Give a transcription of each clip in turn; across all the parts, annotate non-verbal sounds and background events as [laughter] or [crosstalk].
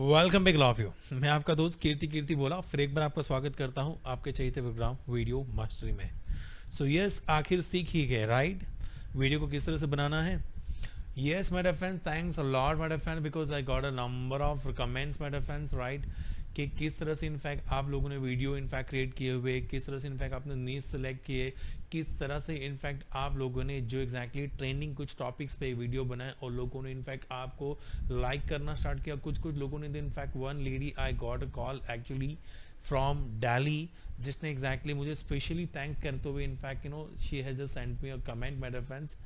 Welcome back loaf you मैं आपका दोस्त कीर्ति कीर्ति बोला। फिर एक बार आपका स्वागत करता हूँ आपके चाहिए प्रोग्राम वीडियो मास्टरी में। सो so यस yes, आखिर सीख ही गए राइट वीडियो को किस तरह से बनाना है? Yes my dear friend thanks a lot my dear friend because I got a number of comments my dear friends right कि किस तरह से इनफैक्ट आप लोगों ने वीडियो इनफैक्ट क्रिएट किए हुए, किस तरह से इनफैक्ट आपने नीज सेलेक्ट किए, किस तरह से इनफैक्ट आप लोगों ने जो एग्जैक्टली exactly ट्रेंडिंग कुछ टॉपिक्स पे वीडियो बनाए और लोगों ने इनफैक्ट आपको लाइक करना स्टार्ट किया। कुछ कुछ लोगों ने in fact one lady I got a call actually from Delhi जिसने एग्जैक्टली exactly मुझे स्पेशली थैंक करते हुए in fact you know she has send me a comment my difference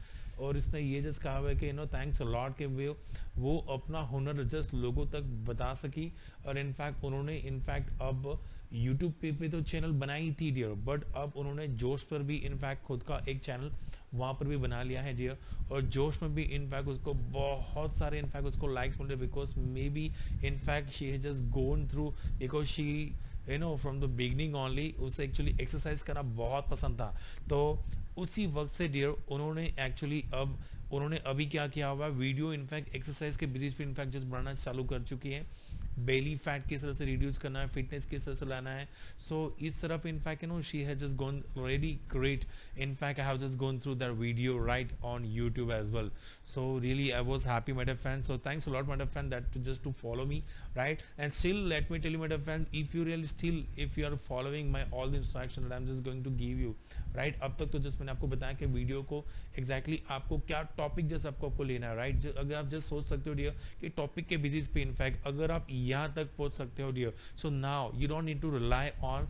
और इसने ये जस्ट कहा हुआ है कि यू नो थैंक्स लॉट के वे, वो अपना हुनर जस्ट लोगों तक बता सकी। और इनफैक्ट उन्होंने इनफैक्ट अब यूट्यूब पे पे तो चैनल बनाई थी डियर बट अब उन्होंने जोश पर भी इनफैक्ट खुद का एक चैनल वहाँ पर भी बना लिया है डियर और जोश में भी इनफैक्ट उसको बहुत सारे इनफैक्ट उसको लाइक्स मिल रहे because maybe in fact she has just gone through because she you know from the beginning only उसे एक्चुअली एक्सरसाइज करना बहुत पसंद था। तो उसी वक्त से डियर उन्होंने एक्चुअली अब, उन्होंने अभी क्या किया हुआ वीडियो इनफैक्ट एक्सरसाइज के बिज़नेस पे इनफैक्ट जस्ट बढ़ाना चालू कर चुकी है। बेली फैट किस तरह से रिड्यूस करना है फिटनेस किस तरह से लाना है। सो इस तरफ़ in fact you know she has just gone ready great in fact I have just gone through that video right on YouTube as well so really I was happy dear friends so thanks lot dear friend that to just to follow me right and still let me tell you dear friend if you really still if you are following my all the instruction I am just going to give you right अब तक तो just मैंने आपको बताया कि video को exactly exactly आपको क्या टॉपिक जस्ट आपको आपको लेना है राइट right? अगर आप जस्ट सोच सकते हो डियर कि टॉपिक के बेसिस पे इनफैक्ट अगर आप यहाँ तक पहुँच सकते हो dear so now you don't need to rely on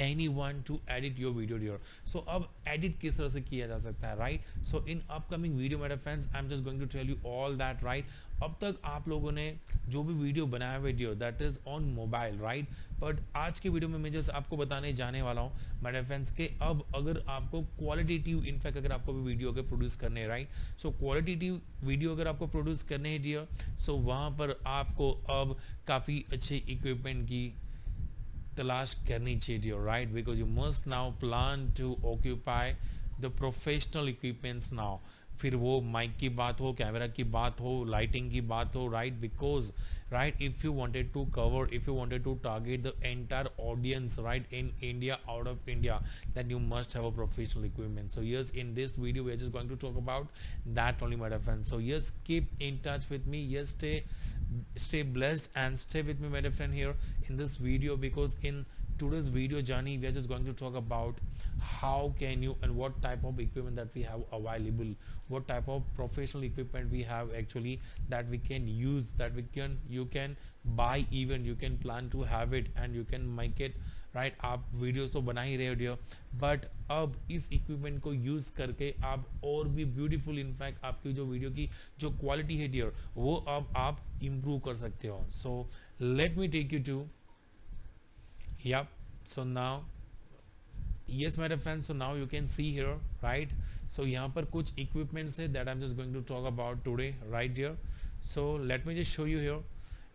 anyone to edit your video dear so अब एडिट किस तरह से किया जा सकता है right so in upcoming video video, my I am just going to tell you all that right अब तक आप लोगों ने जो भी वीडियो बनाया video that is on mobile right but आज के वीडियो में मैं जस्ट आपको बताने जाने वाला हूँ मेरे फ्रेंड्स के अब अगर आपको क्वालिटेटिव इनफैक्ट अगर आपको भी वीडियो अगर प्रोड्यूस करने हैं राइट सो क्वालिटेटिव वीडियो अगर आपको प्रोड्यूस करने हैं डियर सो वहाँ पर आपको अब काफ़ी अच्छे इक्विपमेंट की the last Kailash Karnichediyo, right? Because you must now plan to occupy the professional equipments now. फिर वो माइक की बात हो कैमरा की बात हो लाइटिंग की बात हो right because right if you wanted to cover if you wanted to target the entire audience right in India out of India then you must have a professional equipment so yes in this video we are just going to talk about that only my friend so yes keep in touch with me yes stay stay blessed and stay with me my friend here in this video because in today's video journey we are just going to talk about how can you and what type of equipment that we have available what type of professional equipment we have actually that we can use that we can you can buy even you can plan to have it and you can make it right right, आप videos तो बना ही रहे हो dear but अब इस equipment को use करके आप और भी ब्यूटीफुल इनफैक्ट आपकी जो वीडियो की जो क्वालिटी है डियर वो अब आप इम्प्रूव कर सकते हो so let me take you to yep so now yes my friends so now you can see here right so यहाँ पर कुछ equipments है that I'm just going to talk about today right here so let me just show you here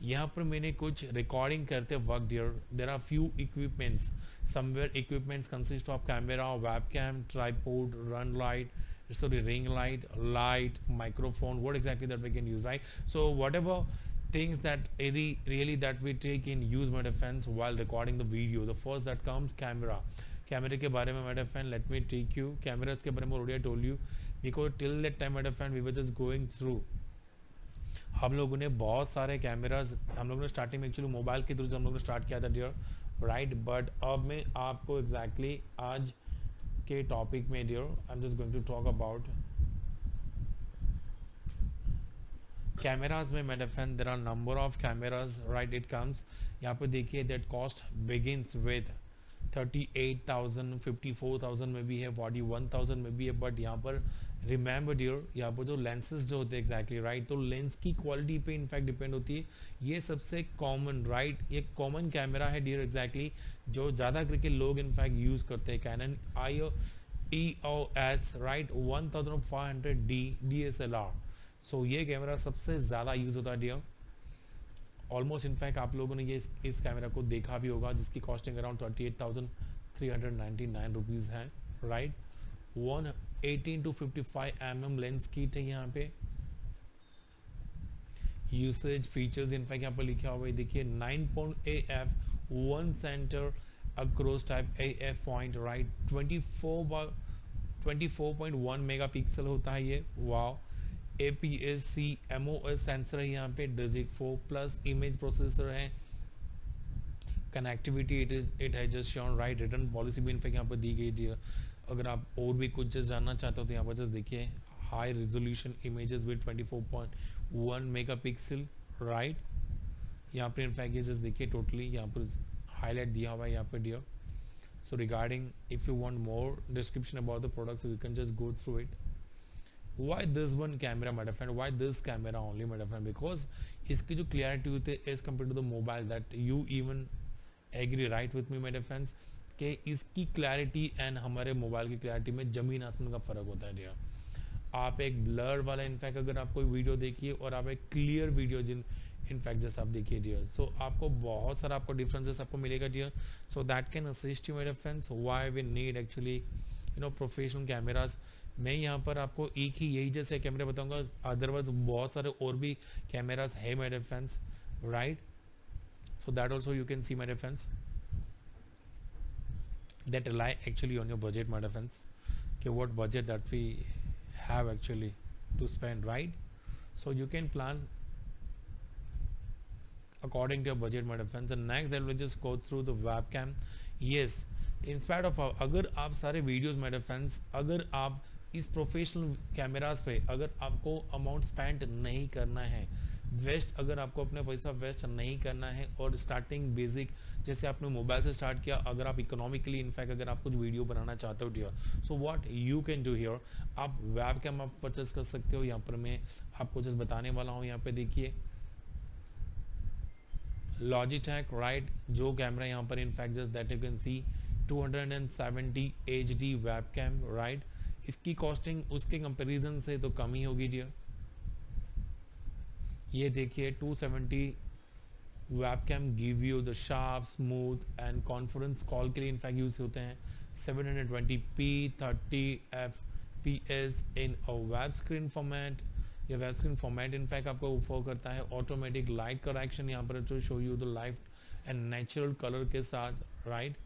यहाँ पर मैंने कुछ recording करते वक्त here there are few equipments somewhere equipments consist of camera webcam tripod run light sorry ring light light microphone what exactly that we can use right so whatever things that really, really that we take in use my defense while recording the video. The first that comes camera. कैमरे के बारे में मेडा fan let me take you cameras के बारे में already told you because till that time Meda fan we were just going through हम लोगों ने बहुत सारे कैमराज हम लोगों ने स्टार्टिंग में एक्चुअली मोबाइल के थ्रू हम लोगों ने स्टार्ट किया था डियर राइट बट अब मैं आपको एग्जैक्टली exactly आज के टॉपिक में dear I am just going to talk about cameras में मेरे friend there are number of cameras right it comes यहाँ पे देखिए दैट कॉस्ट बिगिंस विद 38,000 54,000 में भी है 41,000 में भी है बट यहाँ पर रिमेंबर डियर यहाँ पर जो लेंसेज जो होते हैं एग्जैक्टली राइट तो लेंस की क्वालिटी पे इनफैक्ट डिपेंड होती है. ये सबसे कॉमन राइट ये कॉमन कैमरा है डियर एग्जैक्टली जो ज़्यादा करके लोग इनफैक्ट यूज़ करते हैं. Canon I E O S right one thousand five hundred D D S L R so ये कैमरा सबसे ज़्यादा यूज़ होता है डियर ऑलमोस्ट इनफैक्ट आप लोगों ने ये इस, इस कैमरा को देखा भी होगा जिसकी costing around twenty eight thousand three hundred ninety nine rupees है right one eighteen to fifty five M M lens kit है यहाँ पे. यूसेज फीचर्स इनफैक्ट यहाँ पर लिखा हुआ है देखिए nine point A F one centre across type A F point right 24 24.1 megapixel होता है ये wow A P S C M O S sensor है यहाँ पे DIGIC four plus image processor है। कनेक्टिविटी इट इज़ इट है just shown right return policy भी in fact यहाँ पर दी गई थी। अगर आप और भी कुछ जस्ट जानना चाहते हो तो यहाँ पर जस्ट देखिए high resolution images with 24.1 megapixel right यहाँ पर इनफैक्ट ये जस्ट देखिए टोटली यहाँ पर हाईलाइट दिया हुआ है यहाँ पर dear regarding, if you want more description about the product so you can just go through it why this one camera my friend why this camera only my friend because इसकी जो clarity होती है as compare to the mobile that you even agree right with me मेरे friends कि इसकी clarity and हमारे mobile की clarity में ज़मीन आसमान का फ़र्क होता है डियर आप एक ब्लर वाला इनफैक्ट अगर आप कोई वीडियो देखिए और आप एक क्लियर वीडियो जिन इनफैक्ट जैसे आप देखिए डियर सो आपको बहुत सारा आपको डिफरेंसेस आपको मिलेगा dear so that can assist you मेरे friends why we need actually you know professional cameras मैं यहाँ पर आपको एक ही यही जैसे कैमरे बताऊँगा अदरवाइज़ बहुत सारे और भी कैमराज है मेरे friends right so that also you can see मेरे friends that rely actually on your budget my friends okay what budget that we have actually to spend right so you can plan according to your budget my friends and next then we'll just go through the webcam yes in spite of अगर आप सारे videos मेरे friends अगर आप इस professional cameras पे अगर आपको अमाउंट स्पेंड नहीं करना है वेस्ट अगर आपको अपने पैसा वेस्ट नहीं करना है और स्टार्टिंग बेसिक जैसे आपने मोबाइल से स्टार्ट किया, अगर आप इकोनॉमिकली इनफैक्ट अगर आप कुछ वीडियो बनाना चाहते हो dear so what you can do here आप वेब कैम आप परचेस कर सकते हो। यहाँ पर मैं आपको जस्ट बताने वाला हूँ। यहाँ पे देखिए लॉजिटेक राइट जो कैमरा यहाँ पर in fact just that you can see 270 HD cam right इसकी कॉस्टिंग उसके कंपैरिजन से तो कम ही होगी डियर ये देखिए 270 webcam give you the sharp smooth and conference call के लिए इनफैक्ट यूज़ होते हैं. 720p 30 fps in a web screen format ये web screen format in fact आपको ऑफ़र करता है. ऑटोमेटिक लाइट करेक्शन यहाँ पर to show you the life and natural colour के साथ right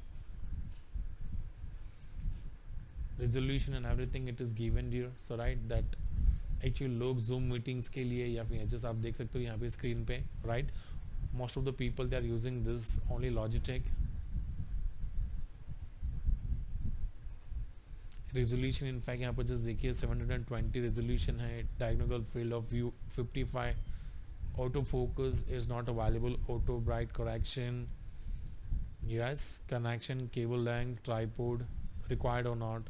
resolution and everything it is given here so, right, that actually लोग zoom meetings के लिए या फिर जैसे आप देख सकते हो यहाँ पे स्क्रीन पे right most of the people they are using this only Logitech resolution in fact यहाँ पर जस्ट देखिए 720 रेजोल्यूशन है diagonal field of view 55 auto focus is not available auto bright correction yes connection cable length tripod required और not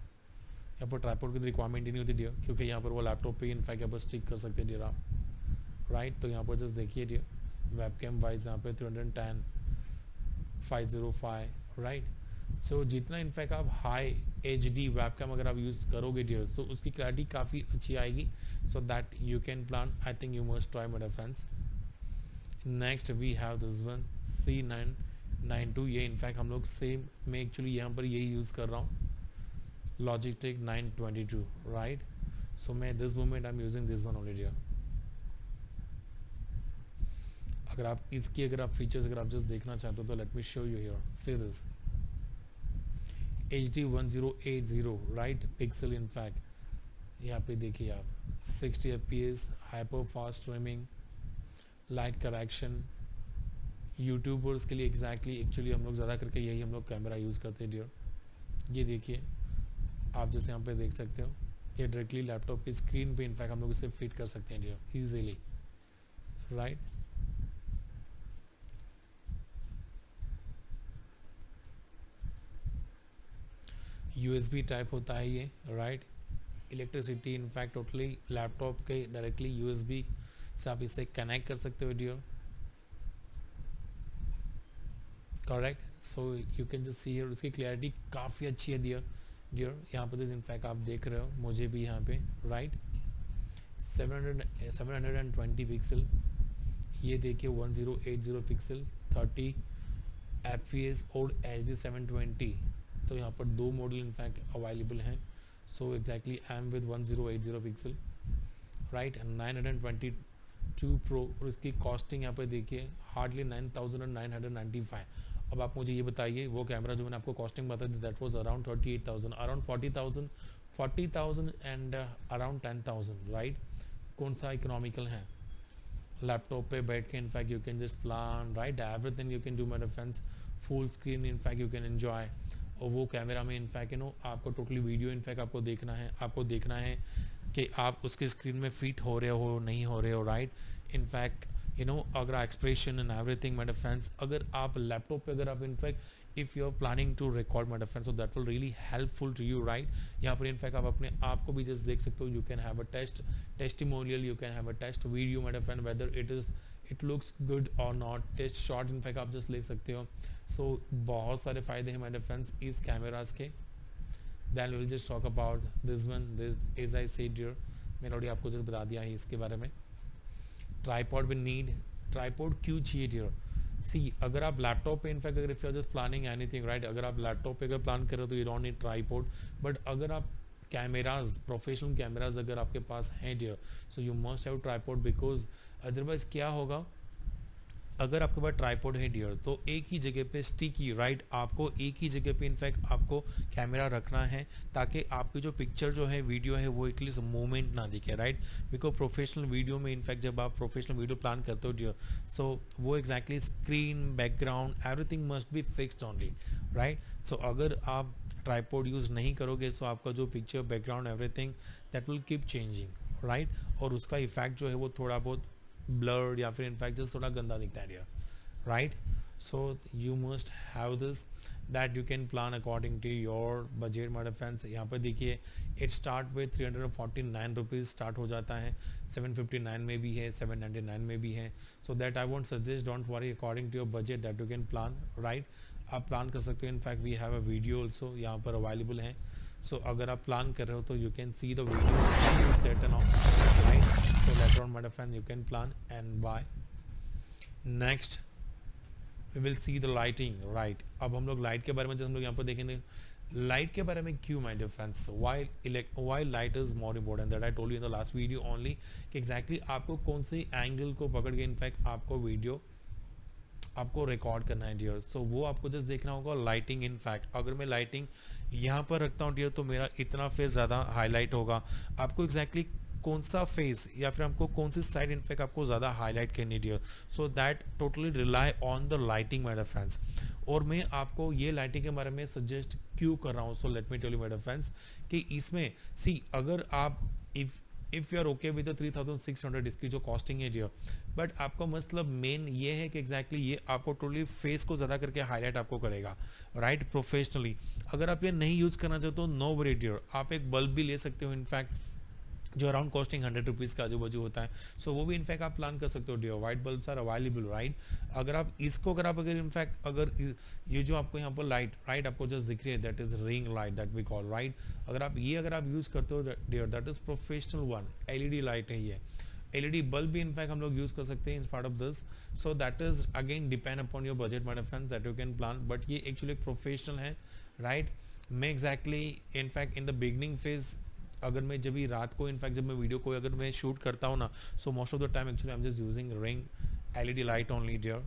यहाँ पर tripod की requirement ही नहीं होती डियर क्योंकि यहाँ पर वो लैपटॉप पे इनफैक्ट यहाँ पर स्टिक कर सकते डियर आप। राइट तो यहाँ पर जस्ट देखिए डियर वेब कैम वाइज यहाँ पर three hundred ten five zero five right so जितना इनफैक्ट आप high H D web cam अगर आप यूज़ करोगे डियर तो उसकी क्लैरिटी काफ़ी अच्छी आएगी। So that you can plan I think you must try made friends next we have this one C nine nine two ये इनफैक्ट हम लोग सेम मैं एक्चुअली यहाँ पर यही यूज़ कर रहा हूँ। Logitech 922 right? So may this moment I'm using this one only here अगर आप इसकी अगर आप फीचर्स अगर आप जस्ट देखना चाहते हो तो let me show you here see this H D one zero eight zero right pixel in fact यहाँ पे देखिए आप. Sixty F P S hyper fast streaming light correction YouTubers के लिए एग्जैक्टली exactly, एक्चुअली हम लोग ज़्यादा करके यही हम लोग कैमरा यूज़ करते हैं डियर ये देखिए. आप जैसे यहाँ पे देख सकते हो, ये डायरेक्टली लैपटॉप की स्क्रीन पे इनफैक्ट हम लोग इसे फिट कर सकते हैं dear easily right USB type होता है ये right electricity in fact totally laptop के डायरेक्टली यूएसबी से आप इसे कनेक्ट कर सकते हो dear correct so you can just see उसकी क्लैरिटी काफ़ी अच्छी है डियर डियर यहाँ पर जैसे इनफैक्ट आप देख रहे हो, मुझे भी यहाँ पे राइट 700 720 पिक्सल ये देखिए 1080 पिक्सल 30 एफ़ पी एस और एच डी सेवन ट्वेंटी तो यहाँ पर दो मॉडल इनफैक्ट अवेलेबल हैं so exactly I am with 1080 pixel right 920 two pro और इसकी कॉस्टिंग यहाँ पर देखिए hardly nine thousand and nine hundred ninety five अब आप मुझे ये बताइए, वो कैमरा जो मैंने आपको कॉस्टिंग बता दी that was around thirty eight thousand around forty thousand forty thousand and around ten thousand right कौन सा इकोनॉमिकल है? लैपटॉप पे बैठ के in fact you can just plan right everything you can do my defence full screen in fact you can enjoy और वो camera में in fact you know आपको टोटली वीडियो इनफैक्ट आपको देखना है। आपको देखना है कि आप उसके स्क्रीन में फिट हो रहे हो, नहीं हो रहे हो right in fact you know अगर expression and everything my defence अगर आप लैपटॉप पे अगर आप in fact if you are planning to record my defence so that will really helpful to you right यहाँ पर इनफैक्ट आप अपने आप को भी जस्ट देख सकते हो you can have a test testimonial you can have a test video my defend whether it is it looks good और not test short in fact आप जस्ट लिख सकते हो। सो so, बहुत सारे फ़ायदे हैं माई डिफेंस इस कैमराज के। Then will just talk about this one this is I said your मैंने ऑलरेडी आपको जस्ट बता दिया है इसके बारे में। ट्राईपॉड विल नीड ट्राईपोड क्यों चाहिए डियर सी अगर आप लैपटॉप पे इनफैक्ट अगर if you are just planning anything right अगर आप लैपटॉप पे अगर प्लान कर रहे हो तो you don't need tripod but अगर आप कैमराज प्रोफेशनल कैमराज अगर आपके पास हैं dear so you must have tripod because otherwise क्या होगा? अगर आपके पास ट्राईपोड है डियर तो एक ही जगह पे स्टिकी राइट आपको एक ही जगह पे इनफैक्ट आपको कैमरा रखना है, ताकि आपकी जो पिक्चर जो है वीडियो है, वो एटलीस्ट मूवमेंट ना दिखे राइट बिकॉज़ प्रोफेशनल वीडियो में इनफैक्ट जब आप प्रोफेशनल वीडियो प्लान करते हो डियर सो वो exactly screen background everything must be fixed only right so अगर आप ट्राईपोड यूज़ नहीं करोगे तो आपका जो picture background everything that will keep changing right और उसका इफ़ेक्ट जो है, वो थोड़ा बहुत ब्लर्ड या फिर इनफैक्ट थोड़ा गंदा दिखता है right so you must have this that you can plan according to your budget my defence यहाँ पर देखिए it start with three hundred forty nine rupees start हो जाता है. सेवन फिफ्टी नाइन में भी है सेवन नाइन्टी नाइन में भी है. So that I want suggest don't worry according to your budget that you can plan right आप प्लान कर सकते हो. In fact we have a video also यहाँ पर अवेलेबल है. सो so, अगर आप प्लान कर रहे हो तो you can see the set and off right so later on my friend you can plan and bye next we will see the lighting right अब हम लोग लाइट के बारे में जब हम लोग यहाँ पर देखेंगे लाइट के बारे में क्यों my dear friends why why light is more important that I told you in the last video only कि एग्जैक्टली आपको कौन से एंगल को पकड़ के इनफैक्ट आपको वीडियो आपको रिकॉर्ड करना है डियर सो so, वो आपको जस्ट देखना होगा लाइटिंग इन फैक्ट अगर मैं लाइटिंग यहाँ पर रखता हूँ डियर तो मेरा इतना फेस ज़्यादा हाईलाइट होगा। आपको एग्जैक्टली exactly कौन सा फेस या फिर हमको कौन सी साइड इनफैक्ट आपको ज़्यादा हाईलाइट करनी dear so that totally rely on the lighting my fans और मैं आपको ये लाइटिंग के बारे में सजेस्ट क्यों कर रहा हूँ? So let me tell you my fans कि इसमें सी अगर आप if if you are okay with three thousand six hundred इसकी जो कॉस्टिंग है डियर बट आपका मतलब मेन ये है कि एग्जैक्टली exactly ये आपको टोटली फेस को ज़्यादा करके हाईलाइट आपको करेगा राइट right? प्रोफेशनली अगर आप ये नहीं यूज़ करना चाहते हो नो वरी डियर आप एक बल्ब भी ले सकते हो इनफैक्ट जो अराउंड कॉस्टिंग हंड्रेड रुपीज़ का आजू बाजू होता है सो so, वो भी इनफैक्ट आप प्लान कर सकते हो dear white bulb are available right अगर आप इसको अगर आप अगर इनफैक्ट अगर ये जो आपको यहाँ पर लाइट राइट आपको जस्ट दिख रही है that is ring light that we call right अगर आप ये अगर आप यूज़ करते हो dear that is professional one LED light है ये। एलईडी बल्ब भी इनफैक्ट हम लोग यूज़ कर सकते हैं in part of this so that is again depend upon your budget mid friends that you can plan but ये एक्चुअली एक प्रोफेशनल है राइट मैं exactly in fact in the beginning phase अगर मैं जब भी रात को इनफैक्ट जब मैं वीडियो को अगर मैं शूट करता हूँ ना so most of the time actually I am just using ring LED light only dear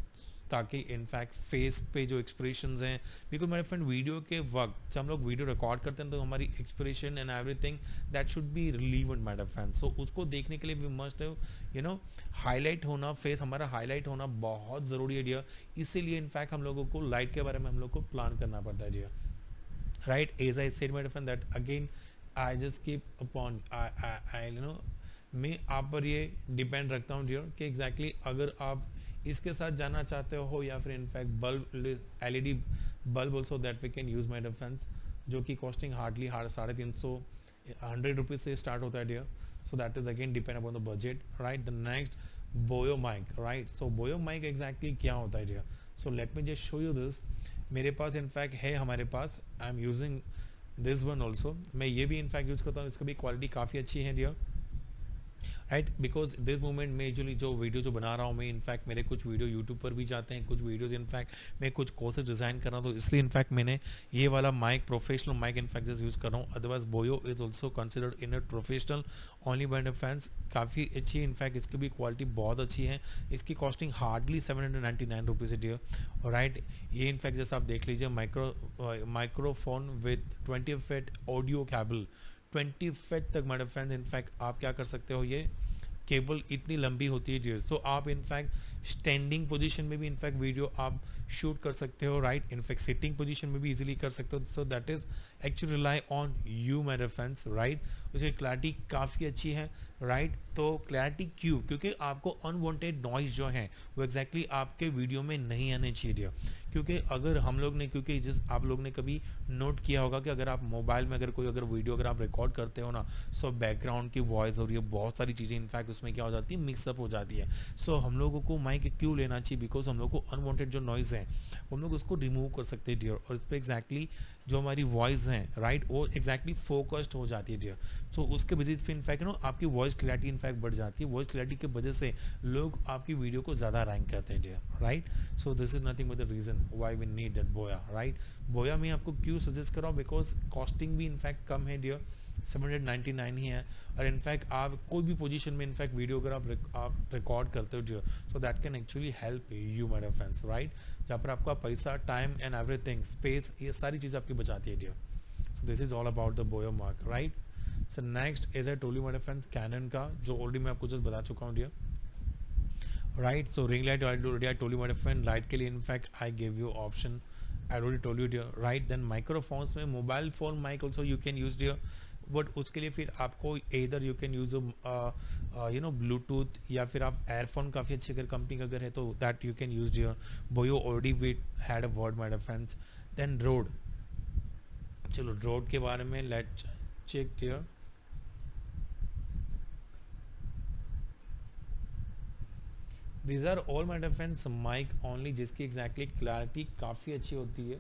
ताकि इनफैक्ट फेस पे जो एक्सप्रेशन हैं बिकॉज़ मेरे फ्रेंड वीडियो के वक्त जब हम लोग वीडियो रिकॉर्ड करते हैं तो हमारी expression and everything that should be relevant madam fan so उसको देखने के लिए we must you know highlight होना फेस हमारा हाईलाइट होना बहुत ज़रूरी है डियर इसीलिए इनफैक्ट हम लोगों को लाइट के बारे में हम लोग को प्लान करना पड़ता है dear right as I said my friend that again I just keep upon I know मैं आप पर ये डिपेंड रखता हूँ डियर कि एग्जैक्टली exactly अगर आप इसके साथ जाना चाहते हो या फिर in fact bulb L E D bulb also that we can use my defence जो कि कॉस्टिंग हार्डली हार्ड साढ़े तीन सौ हंड्रेड रुपीज़ से स्टार्ट होता है dear so that is again depend upon the budget right the next Boya mic right so Boya mic exactly क्या होता है dear so let me just show you this मेरे पास इनफैक्ट है हमारे पास. I am using this one also मैं ये भी इनफैक्ट यूज़ करता हूँ, इसका भी क्वालिटी काफ़ी अच्छी है dear right because this moment में यूजली जो वीडियो जो बना रहा हूँ, मैं इनफैक्ट मेरे कुछ वीडियो यूट्यूब पर भी जाते हैं, कुछ वीडियोज़ इनफैक्ट मैं कुछ कोर्सेज डिज़ाइन कर रहा हूँ तो इसलिए इनफैक्ट मैंने ये वाला mic professional mic in fact just use कर रहा हूँ। Otherwise Boya is also considered in a professional only band fans काफ़ी अच्छी इनफैक्ट इसकी भी क्वालिटी बहुत अच्छी है। इसकी costing hardly seven hundred ninety nine rupees dear right ये इनफैक्ट जैसे आप देख लीजिए micro microphone with twenty feet audio cable twenty feet तक मैडम फ्रेंड्स इनफैक्ट आप क्या कर सकते हो, ये केबल इतनी लंबी होती है डियर तो आप इनफैक्ट स्टैंडिंग पोजीशन में भी इनफैक्ट वीडियो आप शूट कर सकते हो राइट इनफैक्ट सिटिंग पोजीशन में भी इजीली कर सकते हो so that is actually rely on you madam friends right उसकी क्लैरिटी काफ़ी अच्छी है राइट? तो क्लैरिटी क्यों? क्योंकि आपको अनवांटेड नॉइज़ जो है, वो एग्जैक्टली exactly आपके वीडियो में नहीं आने चाहिए क्योंकि अगर हम लोग ने, क्योंकि जिस आप लोग ने कभी नोट किया होगा कि अगर आप मोबाइल में अगर कोई अगर वीडियो अगर आप रिकॉर्ड करते हो ना सो बैकग्राउंड की वॉइस और ये बहुत सारी चीज़ें इनफैक्ट उसमें क्या हो जाती है मिक्सअप हो जाती है। सो हम लोगों को माइक क्यों लेना चाहिए? बिकॉज़ हम लोग को अनवांटेड जो नॉइज़ है, हम लोग उसको रिमूव कर सकते हैं डियर और इस पर एग्जैक्टली जो हमारी वॉइस है राइट वो एग्जैक्टली फोकस्ड हो जाती है डियर सो उसके वजह से इनफैक्ट नो आपकी वॉइस क्लैरिटी इनफैक्ट बढ़ जाती है। वॉइस क्लैरिटी की वजह से लोग आपकी वीडियो को ज़्यादा रैंक करते हैं dear right so this is nothing with the reason why we need that Boya right Boya मैं आपको क्यों सजेस्ट कर रहा हूँ? बिकॉज़ कॉस्टिंग भी इनफैक्ट कम है डियर 799 ही है। और इनफैक्ट आप कोई भी पोजीशन में इनफैक्ट वीडियो अगर आप आप रिकॉर्ड करते हो so that can actually help you my friends right जहाँ पर आपका पैसा टाइम एंड एवरीथिंग स्पेस ये सारी चीज़ आपकी बचाती है dear so this is all about the bio mark right so next is a told my friends Canon का, जो ऑलरेडी मैं आपको जस्ट बता चुका हूँ dear right so ring light already I told you my friend light के लिए in fact I give you option I already told you dear right, then microphones में mobile phone mic also you can use dear but उसके लिए फिर आपको इधर you can use you know Bluetooth या फिर आप एयरफोन काफ़ी अच्छी अगर कंपनी का अगर है तो that you can use your Boya already with had a word my friends then Rode चलो रोड के बारे में let check dear these are all my friends mic only जिसकी एग्जैक्टली क्लैरिटी काफ़ी अच्छी होती है,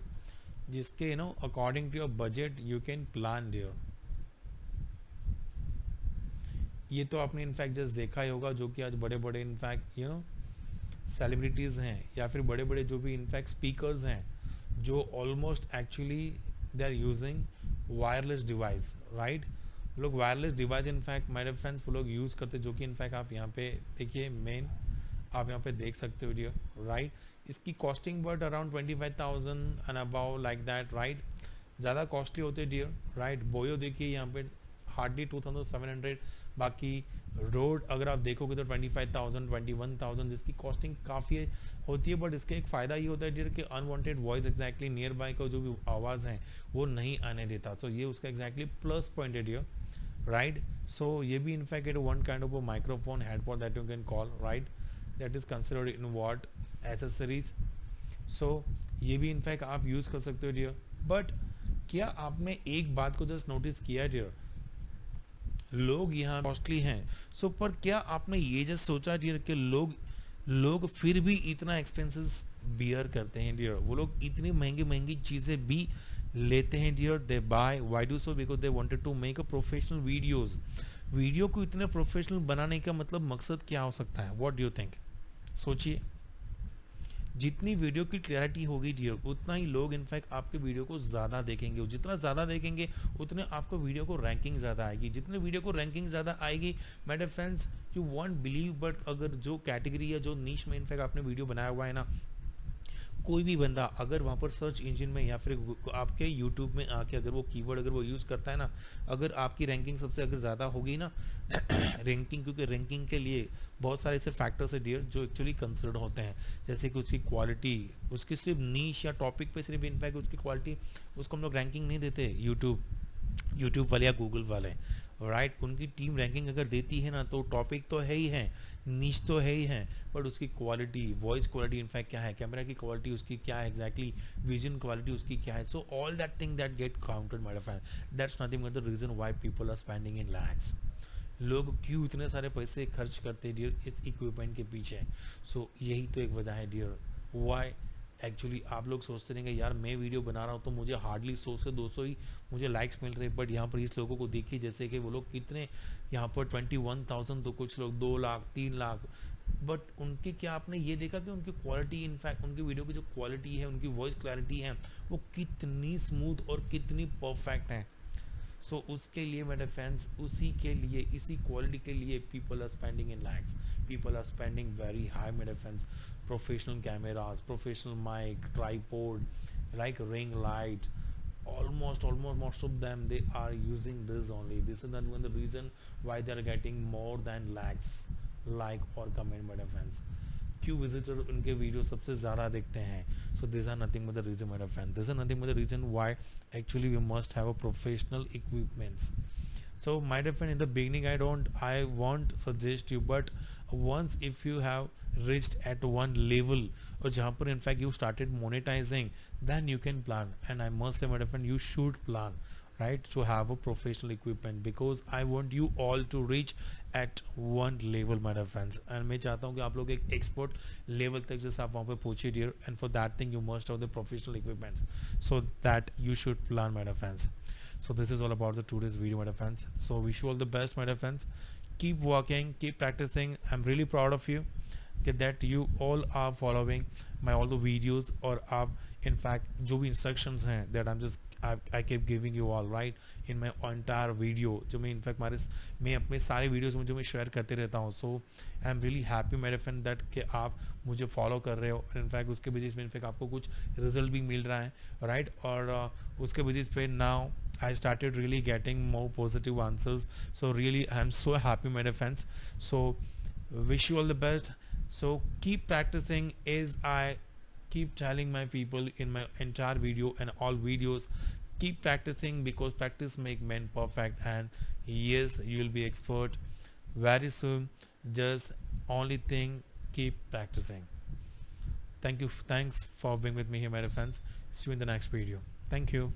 जिसके you know according to your budget you can plan dear ये तो आपने इनफैक्ट जस्ट देखा ही होगा, जो कि आज बड़े बड़े इनफैक्ट यू नो सेलिब्रिटीज़ हैं, या फिर बड़े बड़े जो भी इनफैक्ट स्पीकर्स हैं, जो almost actually they are using wireless device right लोग वायरलेस डिवाइस इनफैक्ट मेरे फ्रेंड्स वो लोग यूज़ करते जो कि इनफैक्ट आप यहाँ पे देखिए मेन आप यहाँ पे देख सकते हो राइट इसकी costing but around twenty five thousand and about like that right ज़्यादा कॉस्टली होते डियर राइट बोयो देखिए, यहाँ पे hardly two thousand seven hundred बाकी रोड अगर आप देखोगे तो twenty five thousand twenty one thousand जिसकी कॉस्टिंग काफ़ी होती है बट इसका एक फ़ायदा ये होता है डियर कि unwanted voice exactly nearby का जो भी आवाज़ है, वो नहीं आने देता। तो ये उसका एक्जैक्टली प्लस पॉइंट है राइट सो ये भी in fact it one kind of microphone headphone that you can call right that is considered in what accessories so ये भी इनफैक्ट आप यूज़ कर सकते हो डियर बट क्या आपने एक बात को जस्ट नोटिस किया डियर लोग यहाँ कॉस्टली हैं। सो so, पर क्या आपने ये जस्ट सोचा डियर कि लोग लोग फिर भी इतना एक्सपेंसेस बियर करते हैं डियर वो लोग इतनी महँगी महँगी चीज़ें भी लेते हैं dear they buy why do so because they wanted to make a professional videos video को इतने प्रोफेशनल बनाने का मतलब मकसद क्या हो सकता है? व्हाट डू यू थिंक सोचिए। जितनी वीडियो की क्लैरिटी होगी डियर उतना ही लोग इनफैक्ट आपके वीडियो को ज़्यादा देखेंगे। जितना ज़्यादा देखेंगे, उतने आपको वीडियो को रैंकिंग ज़्यादा आएगी। जितने वीडियो को रैंकिंग ज़्यादा आएगी madam friends you won't believe but अगर जो कैटेगरी या जो नीच में इनफैक्ट आपने वीडियो बनाया हुआ है ना कोई भी बंदा अगर वहाँ पर सर्च इंजन में या फिर आपके यूट्यूब में आके अगर वो कीवर्ड अगर वो यूज़ करता है ना, अगर आपकी रैंकिंग सबसे अगर ज़्यादा होगी ना [coughs] रैंकिंग क्योंकि रैंकिंग के लिए बहुत सारे ऐसे फैक्टर्स है डियर जो एक्चुअली कंसिडर्ड होते हैं। जैसे कि उसकी क्वालिटी उसकी सिर्फ़ नीच या टॉपिक पे सिर्फ़ इनफैक्ट उसकी क्वालिटी उसको हम लोग रैंकिंग नहीं देते यूट्यूब यूट्यूब वाले या गूगल वाले। राइट right, उनकी टीम रैंकिंग अगर देती है ना तो टॉपिक तो है ही है नीच तो है ही है बट उसकी क्वालिटी वॉइस क्वालिटी इनफैक्ट क्या है? कैमरा की क्वालिटी उसकी क्या है? एक्जैक्टली विजन क्वालिटी उसकी क्या है? So all that thing that get counted my fan that's nothing the reason why people are spending in lakhs लोग क्यों इतने सारे पैसे खर्च करते हैं डियर इस इक्विपमेंट के पीछे। सो so, यही तो एक वजह है डियर वाई एक्चुअली आप लोग सोचते रहेंगे यार मैं वीडियो बना रहा हूँ तो मुझे हार्डली सौ से दो सौ ही मुझे लाइक्स मिल रहे बट यहाँ पर इस लोगों को देखिए जैसे कि वो लोग कितने यहाँ पर ट्वेंटी वन थाउज़ेंड तो कुछ लोग दो लाख तीन लाख बट उनके क्या आपने ये देखा कि उनकी क्वालिटी इनफैक्ट उनकी वीडियो की जो क्वालिटी है उनकी वॉइस क्लैरिटी है वो कितनी स्मूथ और कितनी परफेक्ट है। सो so, उसके लिए मेरे फैंस उसी के लिए इसी क्वालिटी के लिए people are spending in lakhs people are spending very high मेरे fans professional cameras professional mic tripod like ring light almost almost most of them they are using this only this is not one the reason why they are getting more than lakhs like or comment by fans क्यों visitor उनके video सबसे ज़्यादा देखते हैं so this are nothing with the reason my fan this are nothing with the reason why actually we must have a professional equipments so my dear friend in the beginning i don't i won't suggest you but once if you have reached at one level or जहाँ पर in fact you started monetizing then you can plan and I must say my dear friend you should plan right to have a professional equipment because I want you all to reach at one level my dear friends and मैं चाहता हूँ कि आप लोग एक expert level तक जैसे आप वहाँ पे पहुँचे dear and for that thing you must have the professional equipment so that you should plan my dear friends so this is all about the today's video my dear friends so wish you all the best my dear friends Keep working keep practicing I'm really proud of you that you all are following my all the videos or आप in fact जो भी instructions हैं that I'm just I, I kept giving you all right in my entire video जो मैं in fact हमारे मैं अपने सारे वीडियोज़ में जो मैं शेयर करते रहता हूँ so I am really happy मेरे फ्रेंड दैट कि आप मुझे फॉलो कर रहे हो और इनफैक्ट उसके बेसिस में इनफैक्ट आपको कुछ रिज़ल्ट भी मिल रहा है राइट right? और uh, उसके बेसिस पे now I start really getting more positive answers so really I am so happy मेरे friends so wish you all the best so keep practicing is I keep telling my people in my entire video and all videos keep practicing because practice make men perfect and yes you will be expert. Very soon just only thing keep practicing. Thank you thanks for being with me here my friends. See you in the next video. Thank you